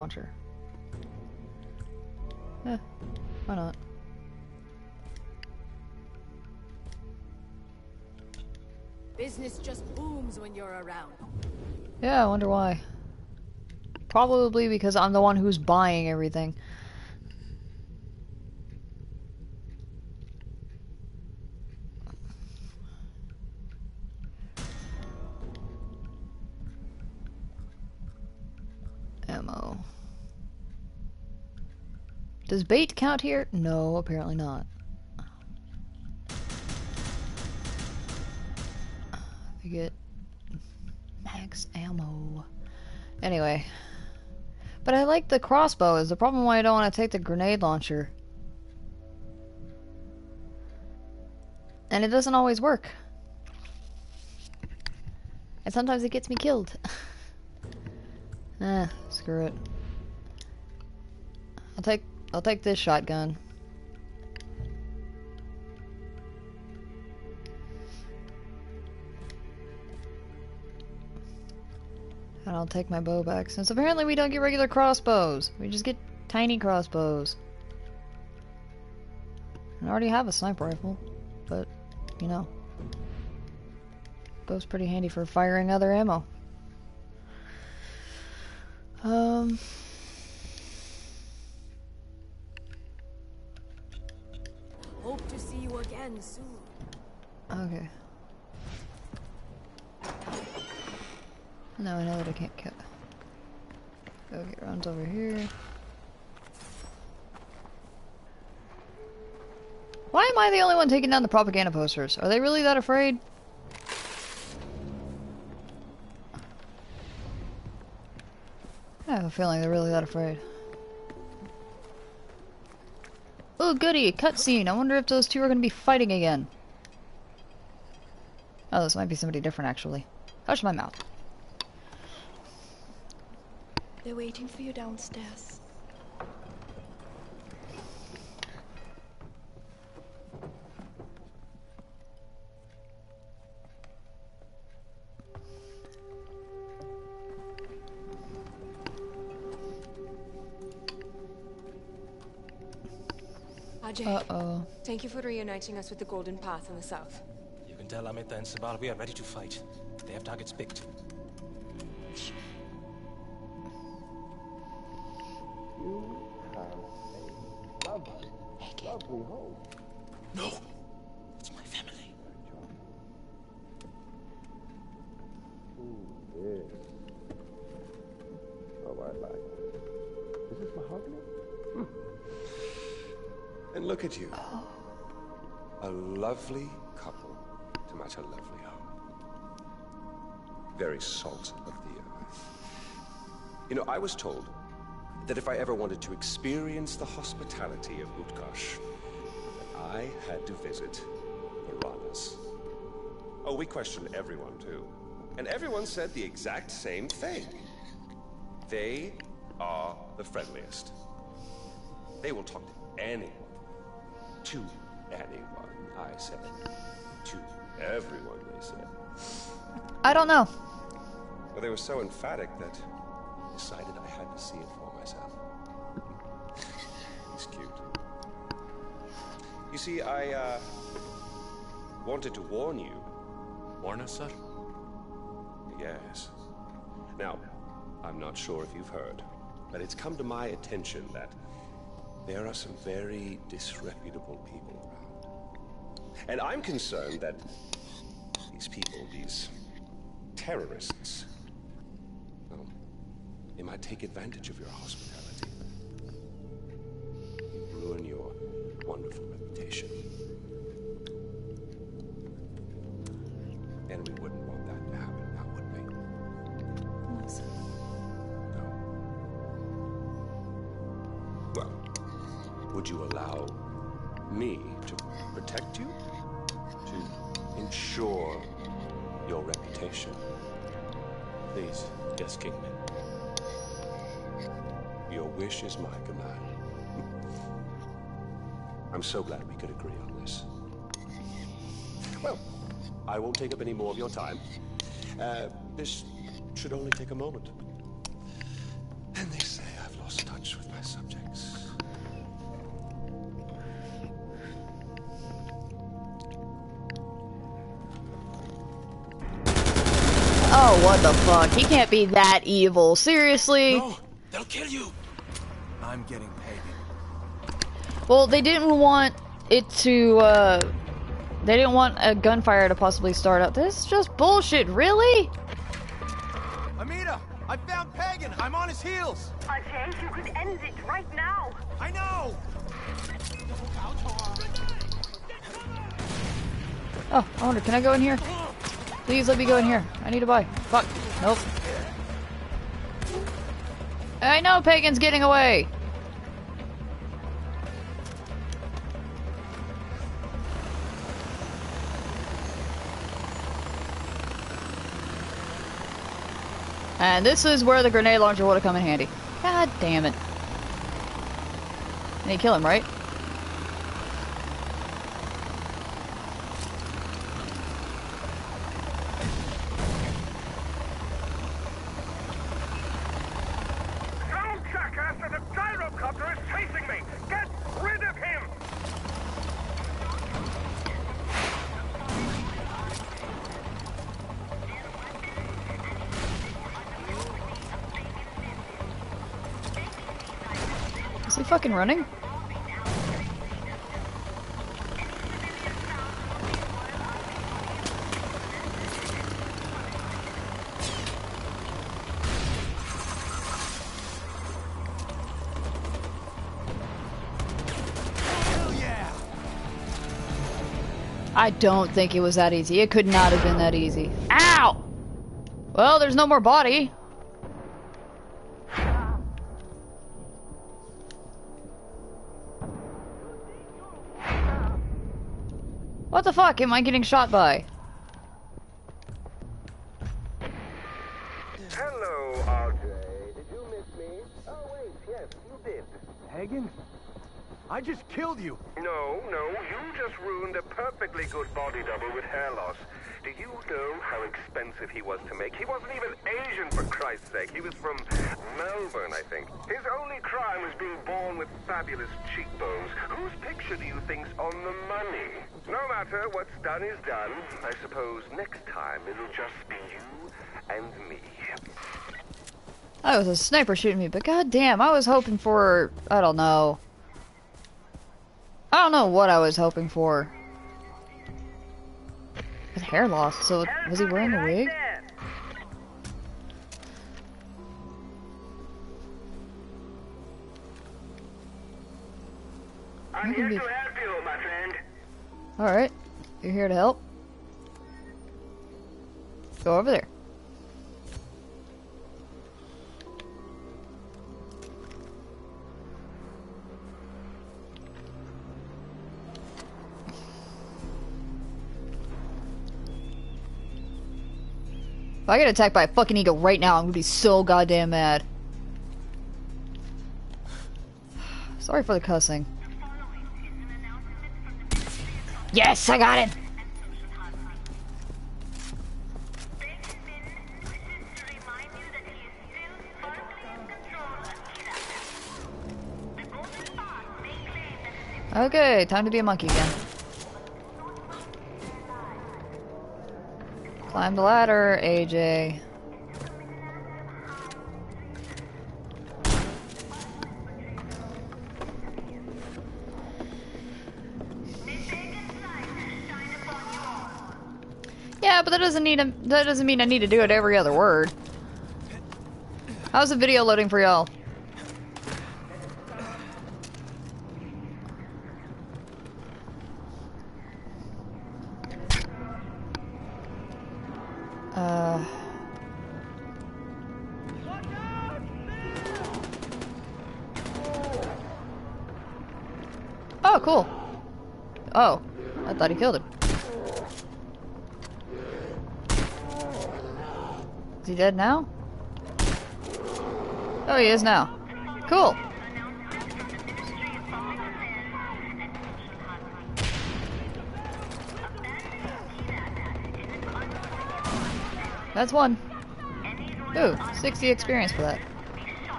launcher. Eh, why not? Business just booms when you're around. Yeah, I wonder why. Probably because I'm the one who's buying everything. Ammo. Does bait count here? No, apparently not. Get max ammo. Anyway. But I like the crossbow. Is the problem why I don't want to take the grenade launcher. And it doesn't always work. And sometimes it gets me killed. ah, screw it. I'll take I'll take this shotgun. And I'll take my bow back, since apparently we don't get regular crossbows. We just get tiny crossbows. I already have a sniper rifle, but, you know. Bow's pretty handy for firing other ammo. Um... Hope to see you again soon. Okay. Now I know that I can't cut. Okay, runs over here. Why am I the only one taking down the propaganda posters? Are they really that afraid? I have a feeling they're really that afraid. Oh goody, cutscene. I wonder if those two are to be fighting again. Oh, this might be somebody different actually. Hush my mouth. They're waiting for you downstairs. Ajay, Uh-oh. thank you for reuniting us with the Golden Path in the south. You can tell Amita and Sabal we are ready to fight. They have targets picked. You have a lovely, lovely home. No! At you. A lovely couple to match a lovely home. Very salt of the earth. You know, I was told that if I ever wanted to experience the hospitality of Utkarsh, that I had to visit the Ranas. Oh, we questioned everyone, too. And everyone said the exact same thing. They are the friendliest. They will talk to anyone. To anyone, I said. To everyone, they said. I don't know. Well, they were so emphatic that I decided I had to see it for myself. He's cute. You see, I, uh, wanted to warn you. Warn us, sir? Yes. Now, I'm not sure if you've heard, but it's come to my attention that there are some very disreputable people around. And I'm concerned that these people, these terrorists, well, they might take advantage of your hospitality. Ruin your wonderful reputation. Please, yes, Kingman. Your wish is my command. I'm so glad we could agree on this. Well, I won't take up any more of your time. Uh, this should only take a moment. Oh, what the fuck? He can't be that evil. Seriously? No, they'll kill you. I'm getting pagan. Well, they didn't want it to, uh... They didn't want a gunfire to possibly start up. This is just bullshit, really? Amita, I found Pagan. I'm on his heels. Ajay, you could end it right now. I know. Oh, I wonder, can I go in here? Please let me go in here. I need to buy. Fuck. Nope. I know Pagan's getting away. And this is where the grenade launcher would have come in handy. God damn it. Need to kill him, right? Fucking running? Yeah. I don't think it was that easy. It could not have been that easy. Ow! Well, there's no more body. What the fuck am I getting shot by? Hello, Ajay. Did you miss me? Oh, wait, yes, you did. Pagan? I just killed you. No, no, you just ruined a perfectly good body double with hair loss. Do you know how expensive he was to make? He wasn't even Asian, for Christ's sake. He was from Melbourne, I think. His only crime was being born with fabulous cheekbones. Whose picture do you think's on the money? No matter, what's done is done. I suppose next time it'll just be you and me. That was a sniper shooting me, but goddamn, I was hoping for I don't know. I don't know what I was hoping for. His hair loss, so was he wearing a wig? I'm here to help you, my friend. Alright, you're here to help. Go over there. If I get attacked by a fucking eagle right now, I'm gonna be so goddamn mad. Sorry for the cussing. Yes, I got it! Okay, time to be a monkey again. Climb the ladder, Ajay. Yeah, but that doesn't need a, that doesn't mean I need to do it every other word. How's the video loading for y'all? Uh. Oh, cool. Oh, I thought he killed him. Is he dead now? Oh, he is now. Cool. That's one. Ooh, 60 experience for that.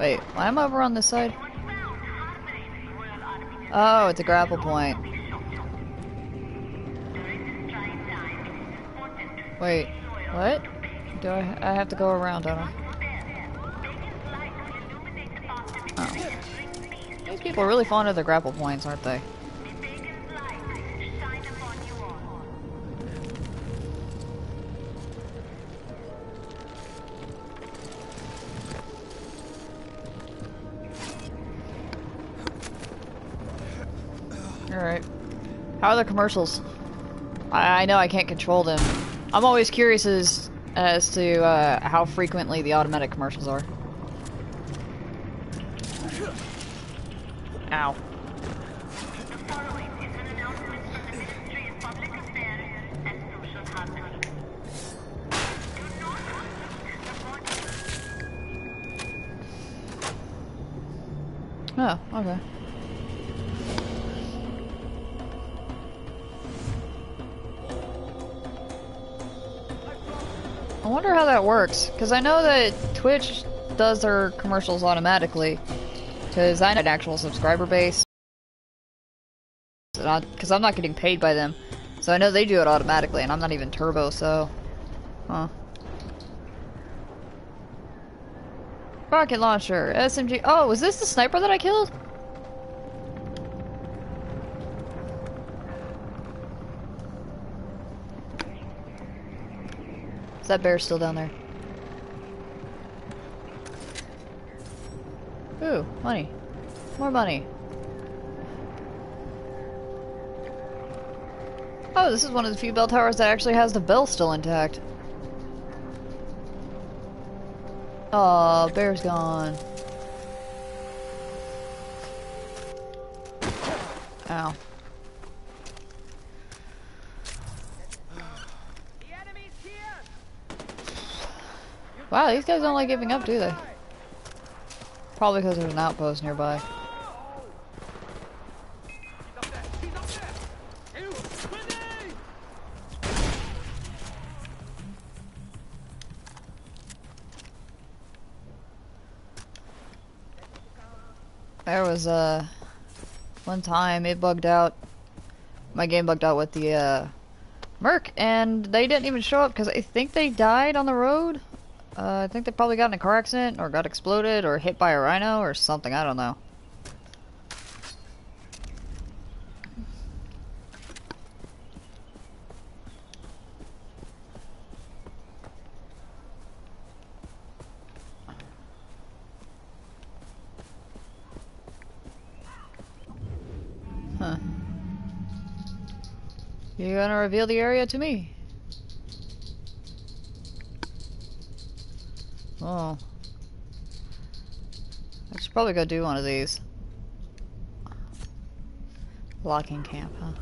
Wait, why am I over on this side? Oh, it's a grapple point. Wait, what? Do I? I have to go around, don't I? Oh. These people are really fond of the grapple points, aren't they? Alright. How are the commercials? I, I know I can't control them. I'm always curious as, as to uh, how frequently the automatic commercials are. Ow. Oh, okay. Wonder how that works, because I know that Twitch does their commercials automatically, because I know an actual subscriber base, because I'm not getting paid by them, so I know they do it automatically, and I'm not even turbo, so, huh. Rocket launcher, SMG, oh, was this the sniper that I killed? That bear still down there? Ooh, money. More money. Oh, this is one of the few bell towers that actually has the bell still intact. Oh, bear's gone. Ow. Wow, these guys don't like giving up, do they? Probably because there's an outpost nearby. There was, uh, one time it bugged out. My game bugged out with the, uh, Merc, and they didn't even show up because I think they died on the road. Uh, I think they probably got in a car accident, or got exploded, or hit by a rhino, or something, I don't know. Huh. You're gonna reveal the area to me? Oh. I should probably go do one of these. Locking camp, huh?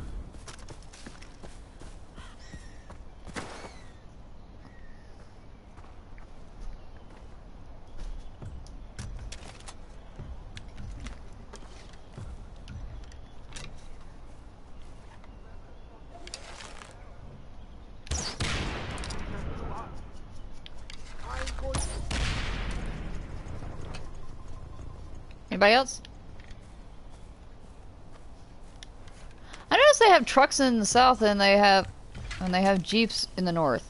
Anybody else? I notice they have trucks in the south and they have and they have jeeps in the north.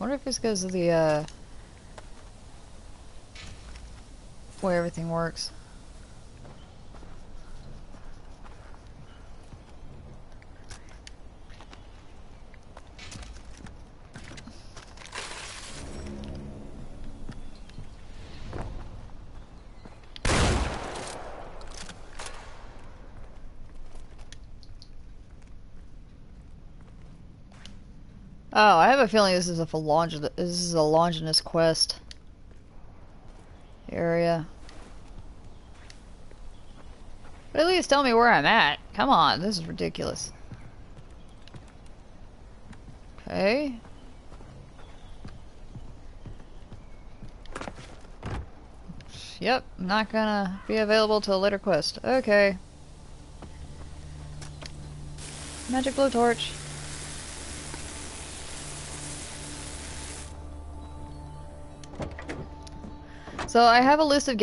wonder if it's because of the uh way everything works. Oh, I have a feeling this is a Philongin this is a Longinus quest area. But at least tell me where I'm at. Come on, this is ridiculous. Okay. Yep, not gonna be available till later quest. Okay. Magic blowtorch. So I have a list of games